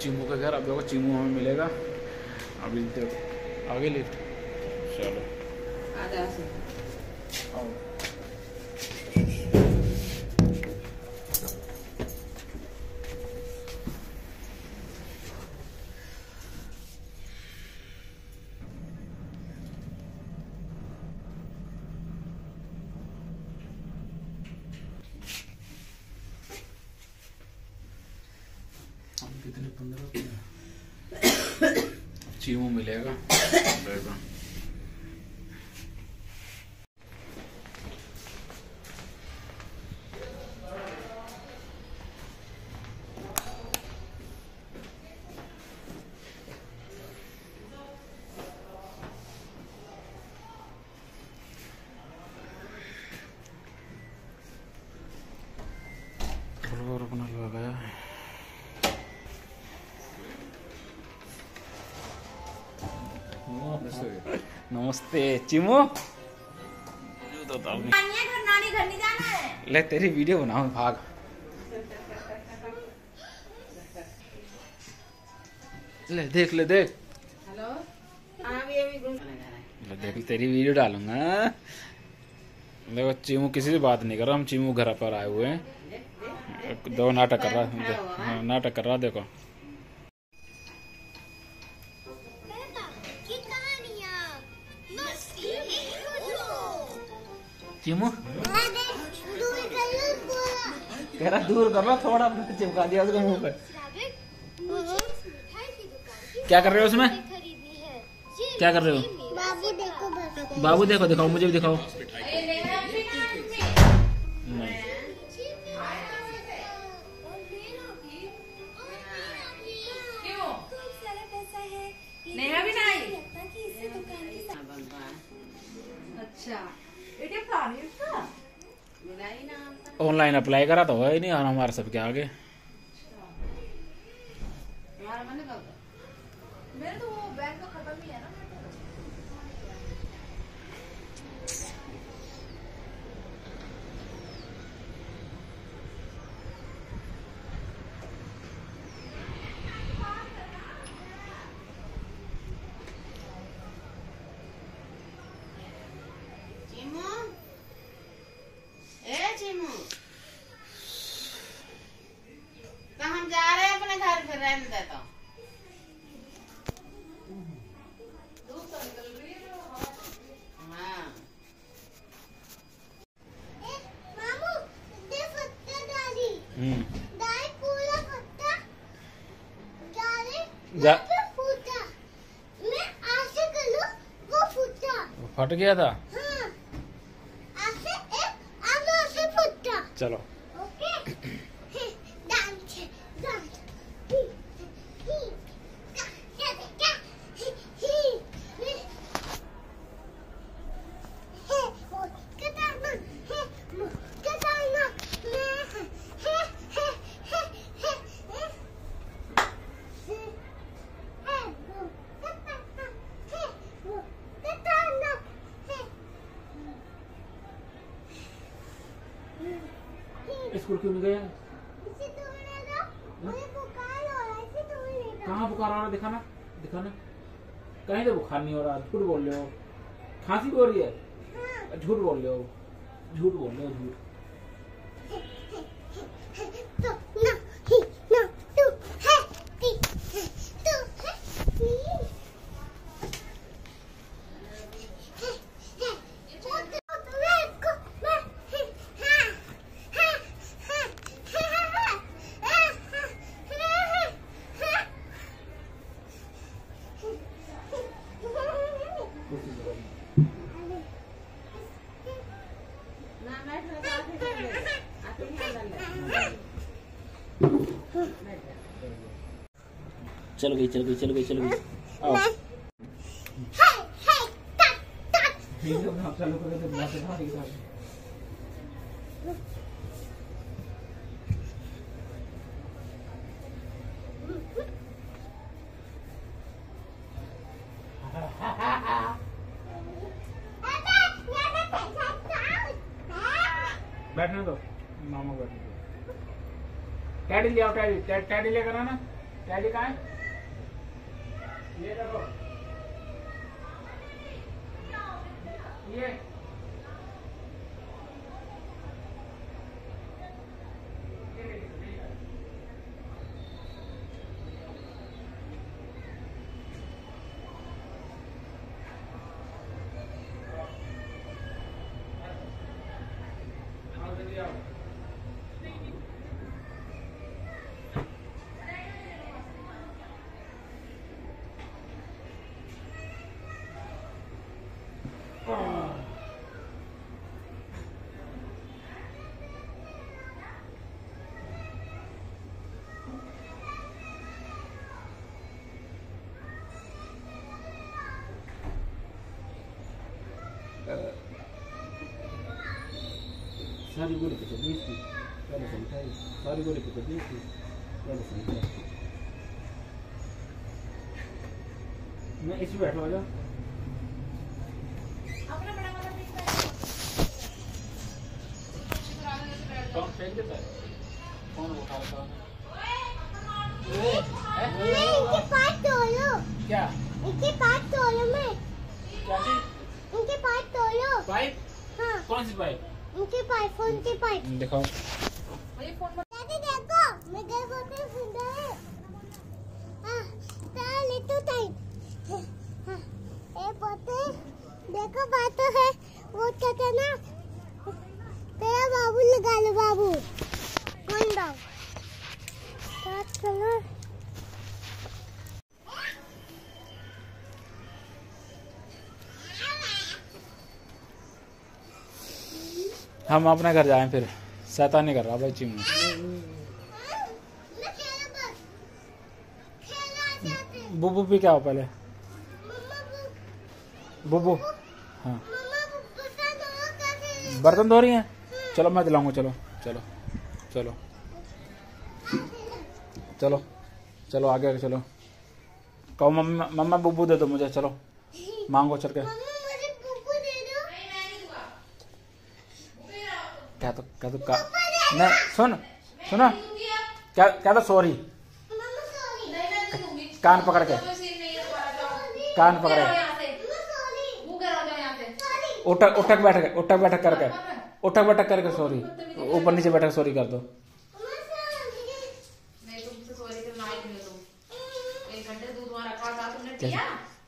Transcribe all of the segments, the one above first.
चीमू का घर अब देखो चीमू हमें मिलेगा। अभी देखो आगे लिफ्ट चलो। चीमू मिलेगा। और अपना लगाया है। नमस्ते चिमो। अपनी- नानी घर नानी घर नहीं जाना ले तेरी वीडियो बनाओ भाग। ले देख ले देख। हेलो? हाँ ले देख तेरी वीडियो डालूँगा। देखो चीमू किसी से बात नहीं कर रहा हम चीमू घर पर आए हुए हैं। दो नाटक कर रहा हाँ, नाटक कर रहा देखो। चीमू। लो कह रहा दूर कर रहा थोड़ा चिपका दिया उसके मुँह पे। क्या कर रहे हो उसमें? खरीदनी है ये क्या कर रहे हो? बाबू देखो बस बाबू देखो दिखाओ मुझे भी दिखाओ। नहीं क्यों? खूब सारा पैसा है ये नेहा भी नहीं? लगता कि इससे दुकान की अच्छा। ऑनलाइन अप्लाई करा तो है नहीं हमारे सबके आगे मेरे तो वो बैंक का खत्म ही है ना चिमू ए चिमू तो हम जा रहे हैं अपने घर फिर रहने दे तो हाँ मामू दे पत्ता डाली। हम्म। फूटा? मैं आशा कर लूँ वो फूटा। फट गया था? हाँ। आशा एक आलू से फूटा। चलो ओके डांस डांस ही ही का का का ही ही हे वो कटाना हे वो कटाना मैं हे हे हे हे हे हे वो कटाना हे वो कटाना हे स्कूल क्यों नहीं गए? बुखार हो है दो कहाँ। बुखार आ रहा दिखाना दिखाना। कहीं तो बुखार नहीं हो रहा। झूठ बोल रहे हो। खांसी भी हो रही है? हाँ। झूठ बोल रहे हो। झूठ बोल रहे हो झूठ तो ना ही ना तू है ती तू है ती है है वो तो मैं को मैं हाँ हाँ हाँ ना बैठ रहे तो आके कर ले आके ही अंदर ले चल गई चल गई चल गई चल गई आओ। है है बैठने दो। मामा बैठने दो। टैडी ले आओ टैडी टैडी लेकर आना। डैडी कहाँ है? ये देखो ये सारी गोली को बीस की पहले समझाई सारी गोली को बीस की पहले समझाई मैं इस पे बैठा हो जाओ अपना बड़ा वाला पिक पे कौन फेंक देता है कौन उठा लेता है मैं इनके पास तोलो क्या? इनके पास तोलो मैं। क्या चीज़? इनके पास तोलो पाइप? हाँ। कौन सी पाइप? इनके पास फ़ोन के दिखाओ। ये फ़ोन मत दादी देखो मैं घर बहुत सुंदर है हाँ? तार ले तो टाइम हाँ ये पोते देखो बात तो है। वो कहते ना? तेरा बाबू लगा लो बाबू। कौन बाबू? बात करो हम अपने घर जाएँ फिर। शैतानी कर रहा भाई चिमू। बुबू भी क्या हो पहले? बुबू। हाँ। बर्तन धो रही हैं? चलो मैं दिलाऊँगा चलो चलो चलो। चलो चलो आगे आगे चलो। कहो मम्मा मम्मा बुबू दे दो मुझे, चलो। मांगो चल के मम्मा मुझे बुबू दे दो क्या तो क्या तो का नहीं सुन, सुनो, क्या क्या तो सॉरी कान पकड़ के। कान पकड़े मम्मा सॉरी मुँह करो उठक उठक बैठक उठक करके, उठक बैठक करके सॉरी ऊपर नीचे बैठक सॉरी कर दो।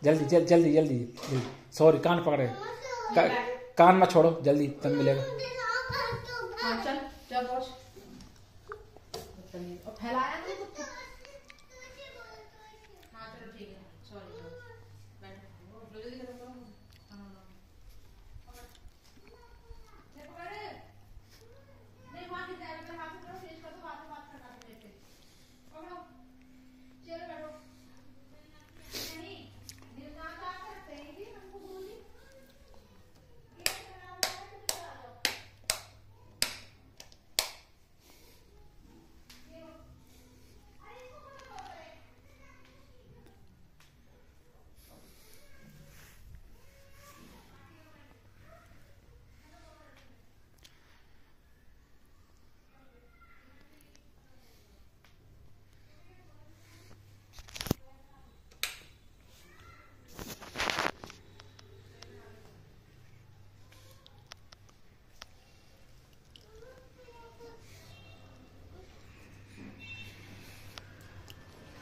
जल्दी जल्दी जल्दी जल्दी सॉरी कान पकड़े। कान मत छोड़ो, जल्दी, तब मिलेगा। चल और फैलाया नहीं कुछ हाँ चलो ठीक है सॉरी बैठो लो जल्दी खत्म करो हाँ नहीं पकड़े नहीं वहाँ गिर जाएगा मेरे हाथ से करो फिनिश कर दो बाद में बात करना है मेरे से पकड़ो चलो बैठो नहीं निर्माण का करते हैं कि हमको बोली ये नाम है तो चला जाओ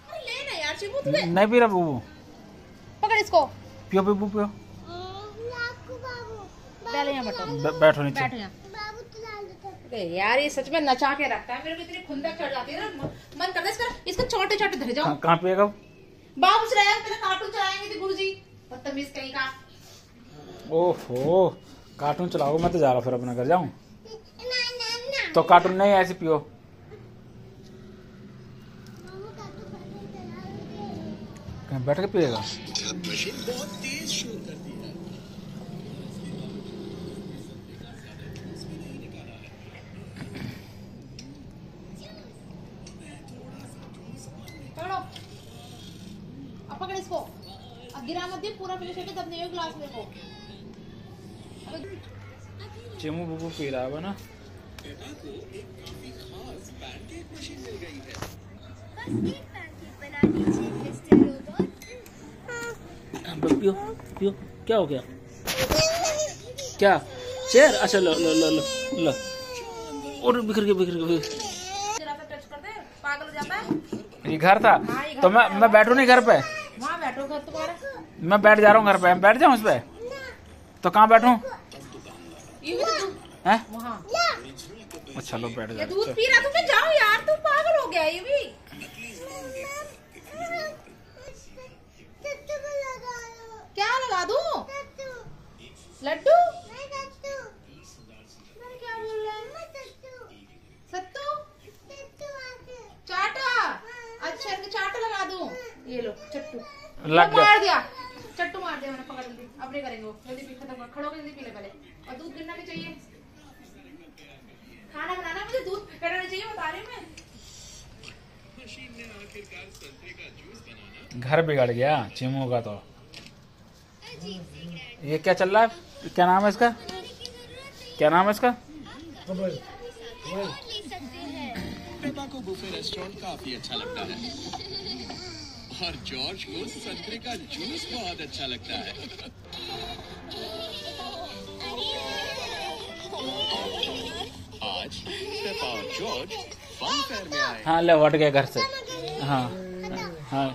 अरे ले ना यार चिबू नहीं पी रहा बुबू पकड़ इसको पियो बुबू पियो पहले यहाँ बैठो बैठो नीचे बैठो यहाँ यार ये सच में नचा के रखता है मेरे को इतनी खुंदक चढ़ जाती है ना मन करता है इसका इसका छोटे छोटे धर जाओ कहाँ पिएगा बाबू से रहे पहले कार्टून चलाएँगे थे गुरु जी बदतमीज कहीं का ओहो कार्टून चलाओ मैं तो जा रहा फिर अपना घर जाऊँ तो कार्टून नहीं ऐसे पियो मामू का तो पता चला कहीं बैठ के पिएगा। पकड़। इसको। अब गिरा मत पूरा फिनिश होके तब नहीं ग्लास में को अब चिमू बुबू पी रहा है ना? बस एक पैकेट पियो पियो। क्या हो गया? क्या? चेयर? अच्छा लो लो लो लो लो। और बिखर गया बिखर गया बिखर जरा सा टच कर दे पागल जाता ये घर था? तो मैं मैं बैठू नहीं घर पे? बैठो मैं बैठ जा रहा हूँ घर पे। मैं बैठ जाऊँ उस पे? तो कहाँ बैठूं? ये भी तो दूध हैं अच्छा लो बैठ जा। दूध पी रहा तुम तो जाओ यार पागल हो गया ये भी टट्टू को लगा लो क्या लगा दूँ टट्टू लड्डू मैं टट्टू मैंने क्या बोल रहा है टट्टू सत्तू टट्टू आके चाटा अच्छा लगा दूँ? ये लो चट्टू। लग गया। मार दिया। चट्टू मार दिया मैंने पकड़ जल्दी अब नहीं करेंगे वो। जल्दी पी खत्म कर। खड़ो के जल्दी पी ले पहले। और दूध गिरना भी चाहिए। खाना बनाना मुझे दूध करना नहीं चाहिए बता रही हूँ मैं। घर बिगड़ गया चिमू का तो। ये क्या चल रहा है? क्या नाम है इसका? क्या नाम है इसका? ले सकते हैं पेपा को बुफे रेस्टोरेंट काफ़ी अच्छा लगता है। और जॉर्ज को संतरे का जूस बहुत अच्छा लगता है। आज पेपा और जॉर्ज फन फेयर में आए। हाँ ले, हट गए घर से। हाँ हाँ।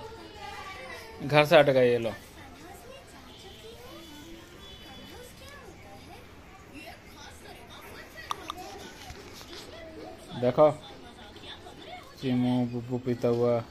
घर से हट गए ये लो। देखो। चिमू पीता हुआ।